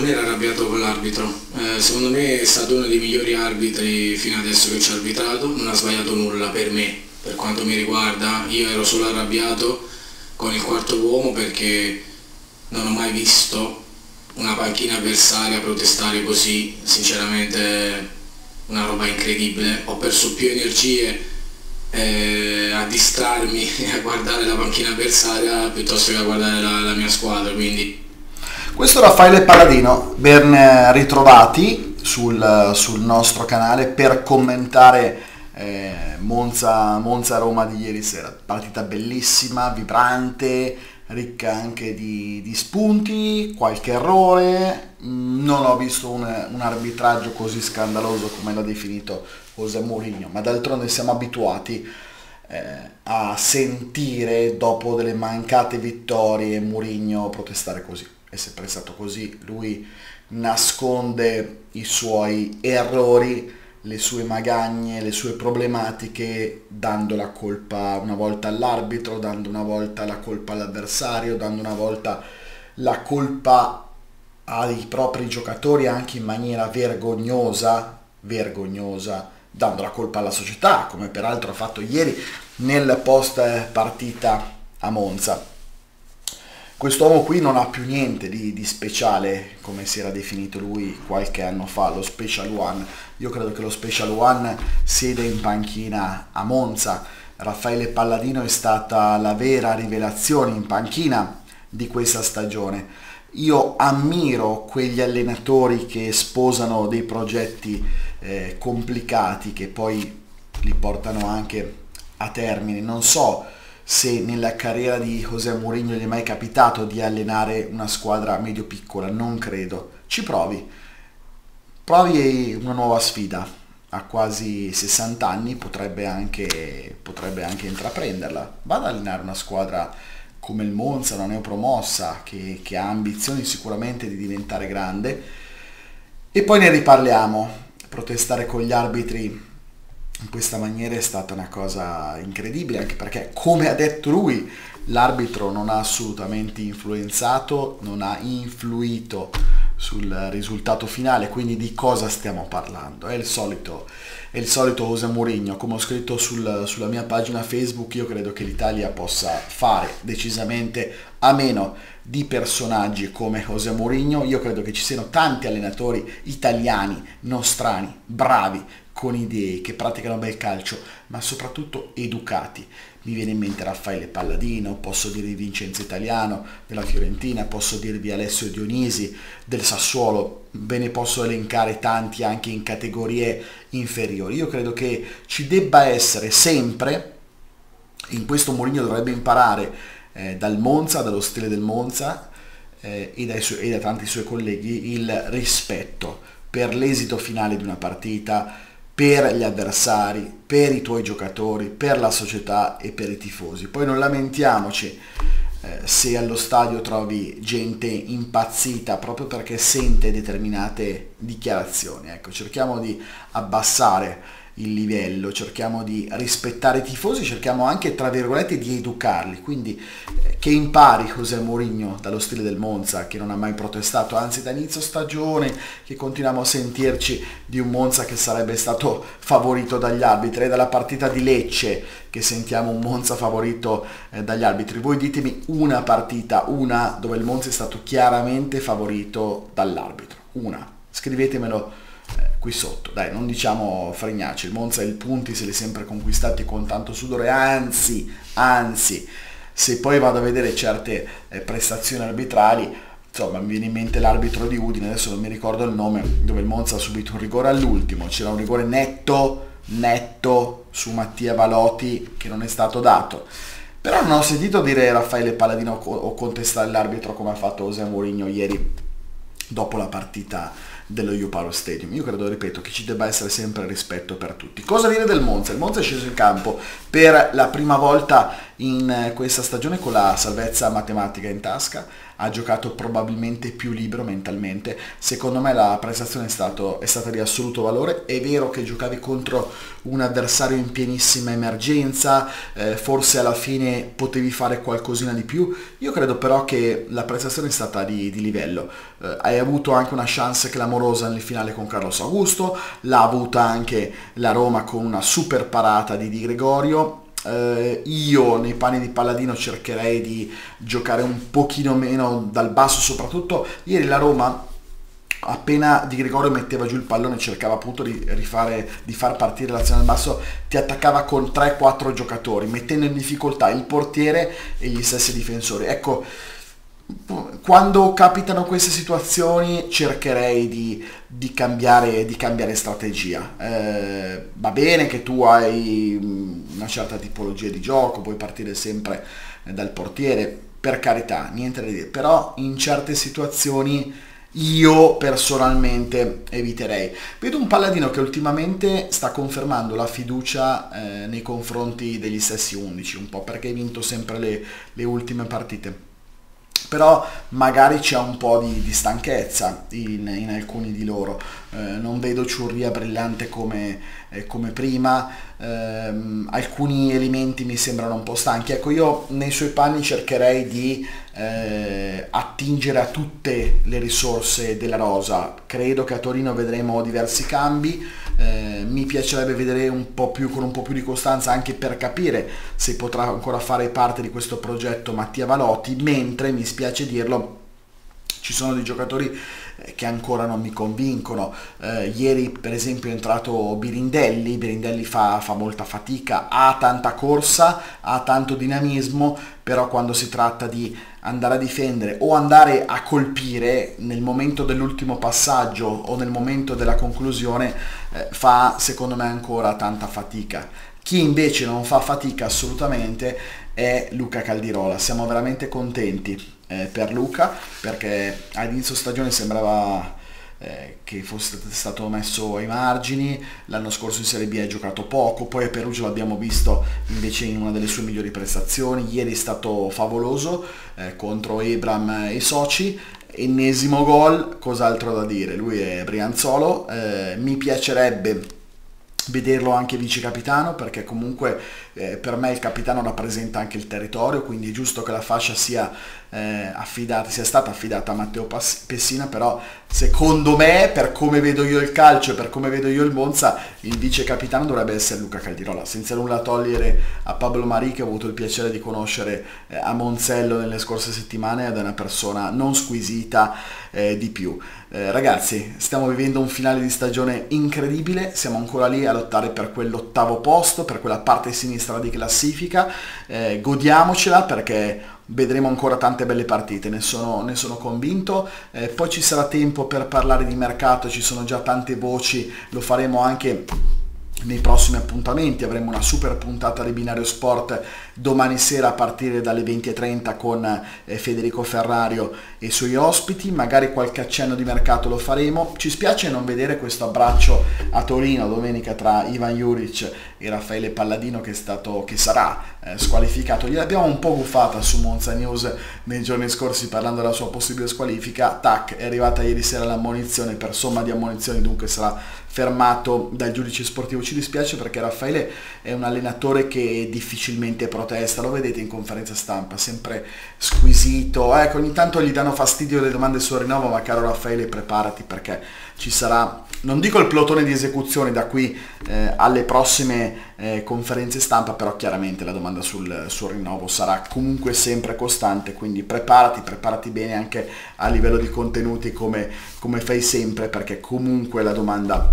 non era arrabbiato con l'arbitro, eh, secondo me è stato uno dei migliori arbitri fino adesso che ci ha arbitrato, non ha sbagliato nulla per me, per quanto mi riguarda, io ero solo arrabbiato con il quarto uomo perché non ho mai visto una panchina avversaria protestare così, sinceramente una roba incredibile, ho perso più energie eh, a distrarmi e a guardare la panchina avversaria piuttosto che a guardare la, la mia squadra, quindi questo è Raffaele Palladino, ben ritrovati sul, sul nostro canale per commentare eh, Monza, Monza Roma di ieri sera. Partita bellissima, vibrante, ricca anche di, di spunti, qualche errore. Non ho visto un, un arbitraggio così scandaloso come l'ha definito José Mourinho, ma d'altronde siamo abituati eh, a sentire dopo delle mancate vittorie Mourinho protestare così è sempre stato così, lui nasconde i suoi errori, le sue magagne, le sue problematiche, dando la colpa una volta all'arbitro, dando una volta la colpa all'avversario, dando una volta la colpa ai propri giocatori anche in maniera vergognosa, vergognosa, dando la colpa alla società, come peraltro ha fatto ieri nel post partita a Monza. Quest'uomo qui non ha più niente di, di, speciale, come si era definito lui qualche anno fa, lo Special One. Io credo che lo Special One siede in panchina a Monza. Raffaele Palladino è stata la vera rivelazione in panchina di questa stagione. Io ammiro quegli allenatori che sposano dei progetti eh, complicati che poi li portano anche a termine. Non so se nella carriera di José Mourinho gli è mai capitato di allenare una squadra medio-piccola, non credo. Ci provi. Provi una nuova sfida. A quasi 60 anni potrebbe anche, potrebbe anche intraprenderla. Vada ad allenare una squadra come il Monza, una neopromossa, che, che ha ambizioni sicuramente di diventare grande. E poi ne riparliamo. Protestare con gli arbitri in questa maniera è stata una cosa incredibile, anche perché, come ha detto lui, l'arbitro non ha assolutamente influenzato, non ha influito sul risultato finale, quindi di cosa stiamo parlando? È il solito, è il solito José Mourinho, come ho scritto sul, sulla mia pagina Facebook, io credo che l'Italia possa fare decisamente a meno di personaggi come José Mourinho, io credo che ci siano tanti allenatori italiani, nostrani, bravi, con idee, che praticano bel calcio, ma soprattutto educati. Mi viene in mente Raffaele Palladino, posso dirvi Vincenzo Italiano della Fiorentina, posso dirvi Alessio Dionisi del Sassuolo, ve ne posso elencare tanti anche in categorie inferiori. Io credo che ci debba essere sempre, in questo Mourinho dovrebbe imparare eh, dal Monza, dallo stile del Monza eh, e, suoi, e da tanti suoi colleghi il rispetto per l'esito finale di una partita, per gli avversari, per i tuoi giocatori, per la società e per i tifosi. Poi non lamentiamoci eh, se allo stadio trovi gente impazzita proprio perché sente determinate dichiarazioni. Ecco, cerchiamo di abbassare il livello, cerchiamo di rispettare i tifosi, cerchiamo anche, tra virgolette, di educarli, quindi eh, che impari José Mourinho dallo stile del Monza, che non ha mai protestato, anzi da inizio stagione, che continuiamo a sentirci di un Monza che sarebbe stato favorito dagli arbitri, e dalla partita di Lecce che sentiamo un Monza favorito eh, dagli arbitri. Voi ditemi una partita, una dove il Monza è stato chiaramente favorito dall'arbitro, una, scrivetemelo qui sotto. Dai, non diciamo fregnacci, il Monza i punti se li è sempre conquistati con tanto sudore, anzi, anzi, se poi vado a vedere certe eh, prestazioni arbitrali, insomma mi viene in mente l'arbitro di Udine, adesso non mi ricordo il nome, dove il Monza ha subito un rigore all'ultimo, c'era un rigore netto, netto su Mattia Valotti che non è stato dato. Però non ho sentito dire Raffaele Paladino o contestare l'arbitro come ha fatto José Mourinho ieri dopo la partita dello Yoparo Stadium. Io credo, ripeto, che ci debba essere sempre rispetto per tutti. Cosa dire del Monza? Il Monza è sceso in campo per la prima volta in questa stagione con la salvezza matematica in tasca, ha giocato probabilmente più libero mentalmente. Secondo me la prestazione è, stato, è stata di assoluto valore. È vero che giocavi contro un avversario in pienissima emergenza, eh, forse alla fine potevi fare qualcosina di più. Io credo però che la prestazione è stata di, di livello. Eh, hai avuto anche una chance clamorosa nel finale con Carlos Augusto, l'ha avuta anche la Roma con una super parata di Di Gregorio eh, io nei panni di Palladino cercherei di giocare un pochino meno dal basso soprattutto ieri la Roma appena Di Gregorio metteva giù il pallone cercava appunto di, rifare, di far partire l'azione dal basso ti attaccava con 3-4 giocatori mettendo in difficoltà il portiere e gli stessi difensori. Ecco quando capitano queste situazioni cercherei di, di, cambiare, di cambiare, strategia. Eh, va bene che tu hai una certa tipologia di gioco, puoi partire sempre dal portiere, per carità, niente da dire, però in certe situazioni io personalmente eviterei. Vedo un Palladino che ultimamente sta confermando la fiducia eh, nei confronti degli stessi 11, un po' perché hai vinto sempre le, le ultime partite però magari c'è un po' di, di stanchezza in, in, alcuni di loro. Eh, non vedo Ciurria brillante come, eh, come prima, eh, alcuni elementi mi sembrano un po' stanchi. Ecco, io nei suoi panni cercherei di eh, attingere a tutte le risorse della rosa. Credo che a Torino vedremo diversi cambi, eh, mi piacerebbe vedere un po' più con un po' più di costanza anche per capire se potrà ancora fare parte di questo progetto Mattia Valotti, mentre mi spiace dirlo ci sono dei giocatori eh, che ancora non mi convincono. Eh, ieri per esempio è entrato Birindelli, Birindelli fa, fa, molta fatica, ha tanta corsa, ha tanto dinamismo, però quando si tratta di andare a difendere o andare a colpire nel momento dell'ultimo passaggio o nel momento della conclusione eh, fa secondo me ancora tanta fatica. Chi invece non fa fatica assolutamente è Luca Caldirola, siamo veramente contenti eh, per Luca perché all'inizio stagione sembrava eh, che fosse stato messo ai margini, l'anno scorso in Serie B ha giocato poco, poi a Perugia l'abbiamo visto invece in una delle sue migliori prestazioni, ieri è stato favoloso eh, contro Ebram e Soci, ennesimo gol, cos'altro da dire, lui è Brianzolo, eh, mi piacerebbe vederlo anche vice capitano perché comunque eh, per me il capitano rappresenta anche il territorio quindi è giusto che la fascia sia, eh, affidata, sia stata affidata a Matteo Pessina però secondo me per come vedo io il calcio e per come vedo io il Monza il vice capitano dovrebbe essere Luca Caldirola. Senza nulla togliere a Pablo Marì che ho avuto il piacere di conoscere eh, a Monzello nelle scorse settimane ed è una persona non squisita eh, di più. Eh, ragazzi stiamo vivendo un finale di stagione incredibile siamo ancora lì a lottare per quell'ottavo posto per quella parte sinistra sinistra di classifica, eh, godiamocela perché vedremo ancora tante belle partite, ne sono, ne sono convinto, eh, poi ci sarà tempo per parlare di mercato, ci sono già tante voci, lo faremo anche nei prossimi appuntamenti avremo una super puntata di Binario Sport domani sera a partire dalle 20.30 con eh, Federico Ferrario e i suoi ospiti, magari qualche accenno di mercato lo faremo. Ci spiace non vedere questo abbraccio a Torino domenica tra Ivan Juric e Raffaele Palladino che, stato, che sarà eh, squalificato. Gliel'abbiamo un po' buffata su Monza News nei giorni scorsi parlando della sua possibile squalifica. Tac, è arrivata ieri sera l'ammonizione per somma di ammonizioni, dunque sarà fermato dal giudice sportivo. Ci dispiace perché Raffaele è un allenatore che difficilmente protesta, lo vedete in conferenza stampa, sempre squisito. Ecco, ogni tanto gli danno fastidio le domande sul rinnovo, ma caro Raffaele preparati perché ci sarà, non dico il plotone di esecuzione da qui eh, alle prossime eh, conferenze stampa, però chiaramente la domanda sul, sul rinnovo sarà comunque sempre costante, quindi preparati, preparati bene anche a livello di contenuti come, come fai sempre, perché comunque la domanda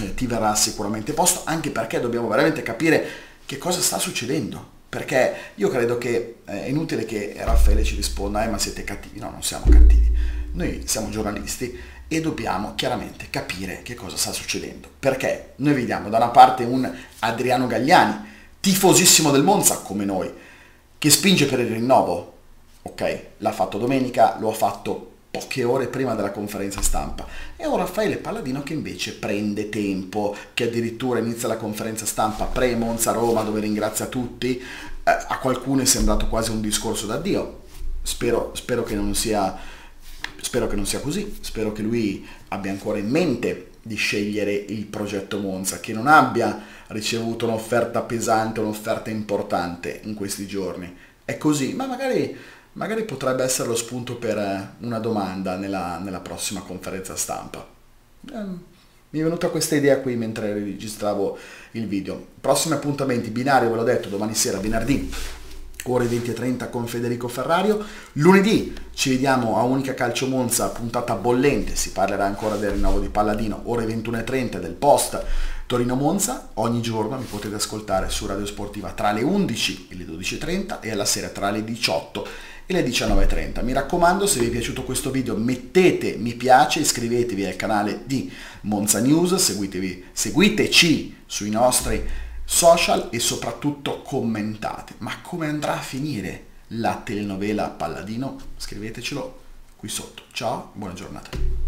eh, ti verrà sicuramente posta, anche perché dobbiamo veramente capire che cosa sta succedendo. Perché io credo che eh, è inutile che Raffaele ci risponda, eh, ma siete cattivi. No, non siamo cattivi. Noi siamo giornalisti e dobbiamo chiaramente capire che cosa sta succedendo. Perché noi vediamo da una parte un Adriano Gagliani, tifosissimo del Monza come noi, che spinge per il rinnovo. Ok, l'ha fatto domenica, lo ha fatto poche ore prima della conferenza stampa. È un Raffaele Palladino che invece prende tempo, che addirittura inizia la conferenza stampa pre-Monza Roma dove ringrazia tutti. Eh, a qualcuno è sembrato quasi un discorso d'addio. Spero, spero, che non sia, spero che non sia così. Spero che lui abbia ancora in mente di scegliere il progetto Monza, che non abbia ricevuto un'offerta pesante, un'offerta importante in questi giorni. È così, ma magari magari potrebbe essere lo spunto per eh, una domanda nella, nella prossima conferenza stampa. Eh, mi è venuta questa idea qui mentre registravo il video. Prossimi appuntamenti, binario ve l'ho detto, domani sera, venerdì, ore 20.30 con Federico Ferrario. Lunedì ci vediamo a Unica Calcio Monza, puntata bollente, si parlerà ancora del rinnovo di Palladino, ore 21.30 del post Torino Monza. Ogni giorno mi potete ascoltare su Radio Sportiva tra le 11 e le 12.30 e alla sera tra le 18 e le 19.30. Mi raccomando, se vi è piaciuto questo video mettete mi piace, iscrivetevi al canale di Monza News, seguitevi, seguiteci sui nostri social e soprattutto commentate. Ma come andrà a finire la telenovela Palladino? Scrivetecelo qui sotto. Ciao, buona giornata.